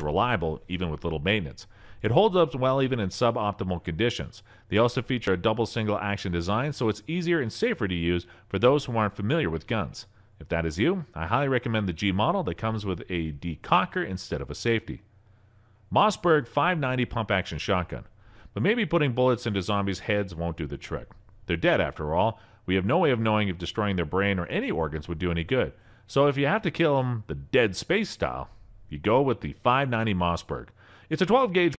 reliable even with little maintenance. It holds up well even in suboptimal conditions. They also feature a double single action design, so it's easier and safer to use for those who aren't familiar with guns. If that is you, I highly recommend the G model that comes with a decocker instead of a safety. Mossberg 590 pump action shotgun. But maybe putting bullets into zombies' heads won't do the trick. They're dead after all. We have no way of knowing if destroying their brain or any organs would do any good. So if you have to kill them the dead space style, you go with the 590 Mossberg. It's a 12 gauge